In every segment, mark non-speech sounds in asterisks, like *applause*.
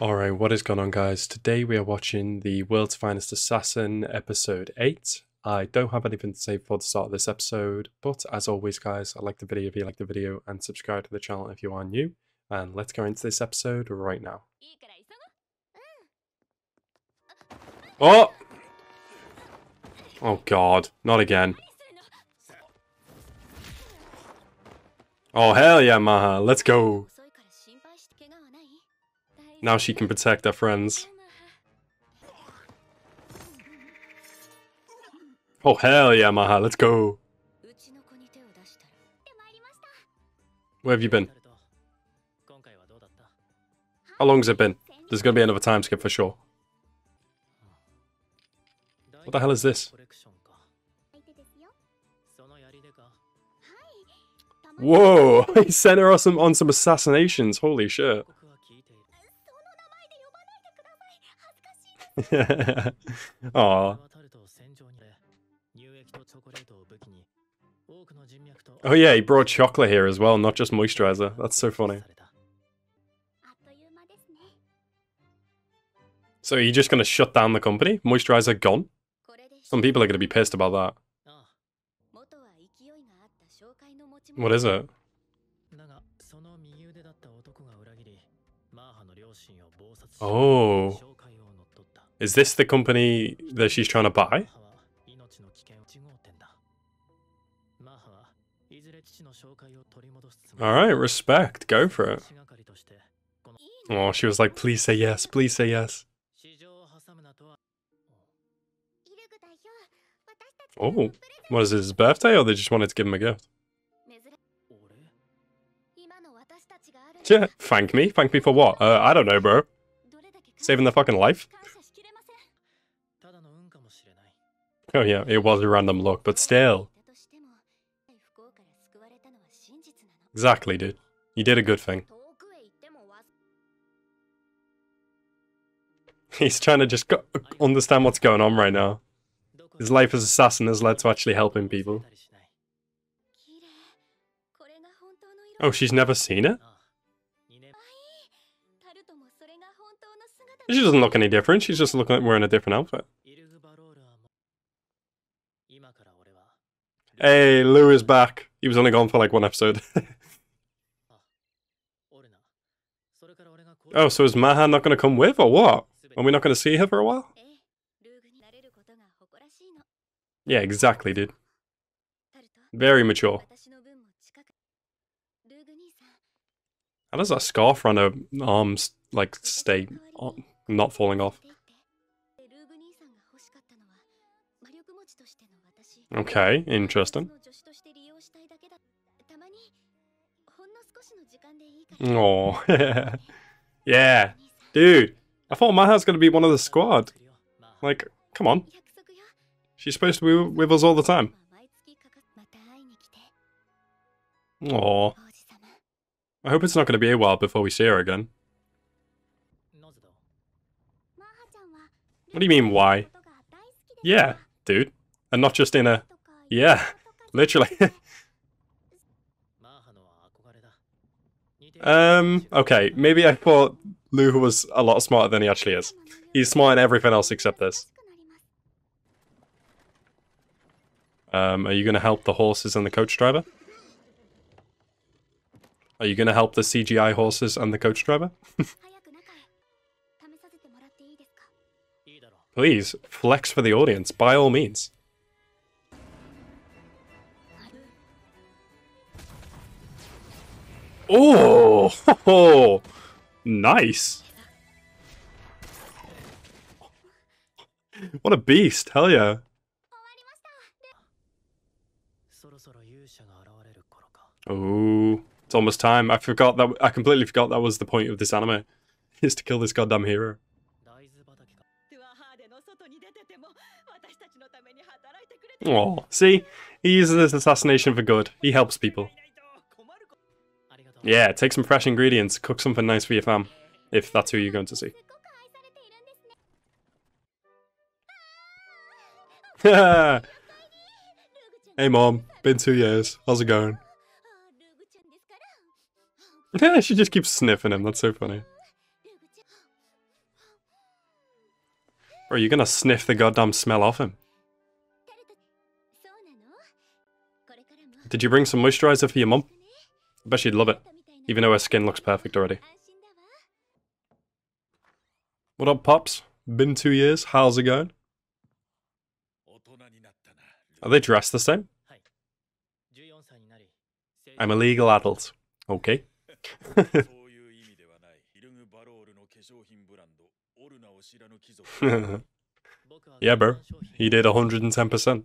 Alright, what is going on guys? Today we are watching the World's Finest Assassin episode 8. I don't have anything to say before the start of this episode, but as always guys, I like the video if you like the video and subscribe to the channel if you are new. And let's go into this episode right now. Oh! Oh god, not again. Oh hell yeah Maha, let's go! Now she can protect her friends. Oh hell yeah, Maha, let's go. Where have you been? How long has it been? There's gonna be another time skip for sure. What the hell is this? Whoa! *laughs* He sent her on some, on some assassinations, holy shit. *laughs* Oh yeah, he brought chocolate here as well, not just moisturizer. That's so funny. So are you just gonna shut down the company? Moisturizer gone? Some people are gonna be pissed about that. What is it? Oh. Is this the company that she's trying to buy? Alright, respect. Go for it. Oh, she was like, please say yes, please say yes. Oh, what is his birthday or they just wanted to give him a gift? Yeah, thank me? Thank me for what? Uh, I don't know, bro. Saving the fucking life? Oh yeah, it was a random look, but still. Exactly, dude. You did a good thing. *laughs* He's trying to just understand what's going on right now. His life as assassin has led to actually helping people. Oh, she's never seen it? She doesn't look any different. She's just looking like wearing a different outfit. Hey, Lugh is back. He was only gone for like one episode. *laughs* oh, so is Maha not going to come with or what? Are we not going to see her for a while? Yeah, exactly, dude. Very mature. How does that scarf around her arms, like, stay on, not falling off? Okay, interesting. Oh, *laughs* yeah. Dude, I thought Maha's gonna be one of the squad. Like, come on. She's supposed to be with us all the time. Oh. I hope it's not gonna be a while before we see her again. What do you mean, why? Yeah, dude. And not just in a... Yeah, literally. *laughs* um, okay, maybe I thought Lugh was a lot smarter than he actually is. He's smart in everything else except this. Um, are you going to help the horses and the coach driver? Are you going to help the CGI horses and the coach driver? *laughs* Please, flex for the audience, by all means. Oh, ho, *laughs* ho. nice. What a beast, hell yeah. Oh, it's almost time. I forgot that, I completely forgot that was the point of this anime. *laughs* Is to kill this goddamn hero. Oh, see? He uses this assassination for good. He helps people. Yeah, take some fresh ingredients, cook something nice for your fam. If that's who you're going to see. *laughs* hey mom, been two years. How's it going? Yeah, *laughs* she just keeps sniffing him, that's so funny. Are you gonna sniff the goddamn smell off him? Did you bring some moisturizer for your mom? I bet she'd love it, even though her skin looks perfect already. What up, Pops? Been two years, how's it going? Are they dressed the same? I'm a legal adult. Okay. *laughs* yeah, bro. He did 110%.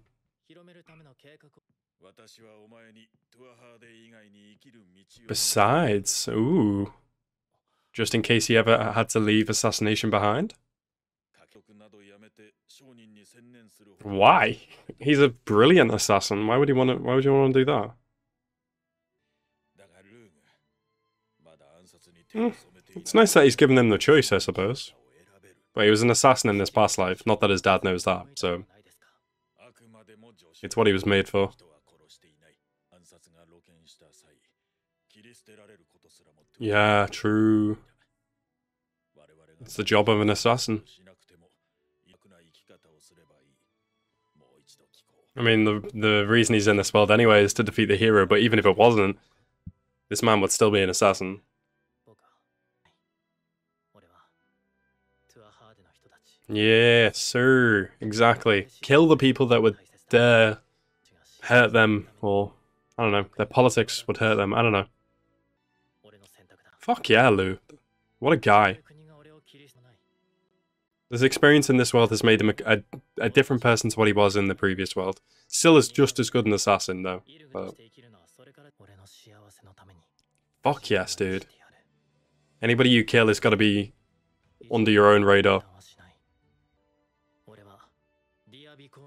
Besides, ooh. Just in case he ever had to leave assassination behind? Why? He's a brilliant assassin. Why would he want to why would you want to do that? Mm, it's nice that he's given them the choice, I suppose. But he was an assassin in this past life, not that his dad knows that, so... It's what he was made for. Yeah, true. It's the job of an assassin. I mean, the the reason he's in this world anyway is to defeat the hero, but even if it wasn't, this man would still be an assassin. Yeah, sir. Exactly. Kill the people that would dare hurt them, or, I don't know, their politics would hurt them. I don't know. Fuck yeah, Lugh. What a guy. His experience in this world has made him a, a, a, different person to what he was in the previous world. Still is just as good an assassin, though. But... Fuck yes, dude. Anybody you kill has got to be under your own radar.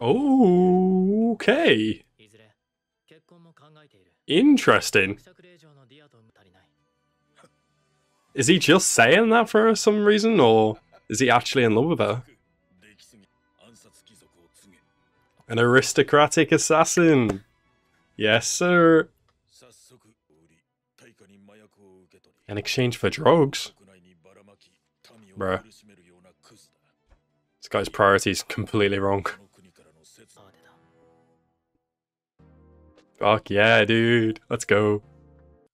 Okay. Interesting. Is he just saying that for some reason, or is he actually in love with her? An aristocratic assassin. Yes, sir. In exchange for drugs? Bruh. This guy's priorities completely wrong. Fuck yeah, dude. Let's go.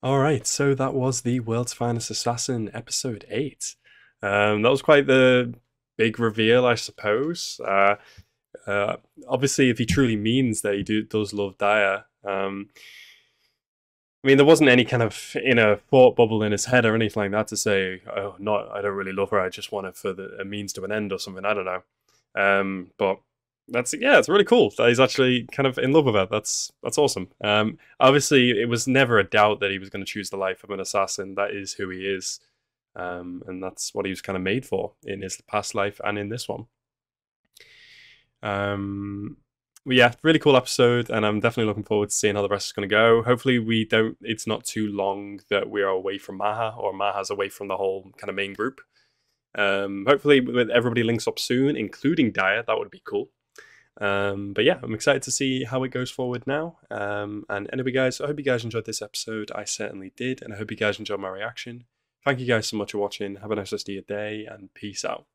Alright, so that was the World's Finest Assassin episode 8. Um, that was quite the big reveal, I suppose. Uh, uh, obviously, if he truly means that he do, does love Daya, um, I mean, there wasn't any kind of inner thought bubble in his head or anything like that to say, "Oh, not, I don't really love her. I just want it for the a means to an end or something." I don't know. Um, but that's yeah, it's really cool that he's actually kind of in love with her. That's that's awesome. Um, obviously, it was never a doubt that he was going to choose the life of an assassin. That is who he is, um, and that's what he was kind of made for in his past life and in this one. Um, but yeah, really cool episode, and I'm definitely looking forward to seeing how the rest is going to go. Hopefully, we don't. It's not too long that we are away from Maha, or Maha's away from the whole kind of main group. Um, hopefully, everybody links up soon, including Daya. That would be cool. Um, but yeah, I'm excited to see how it goes forward now. Um, and anyway, guys, I hope you guys enjoyed this episode. I certainly did, and I hope you guys enjoyed my reaction. Thank you guys so much for watching. Have a nice your day, and peace out.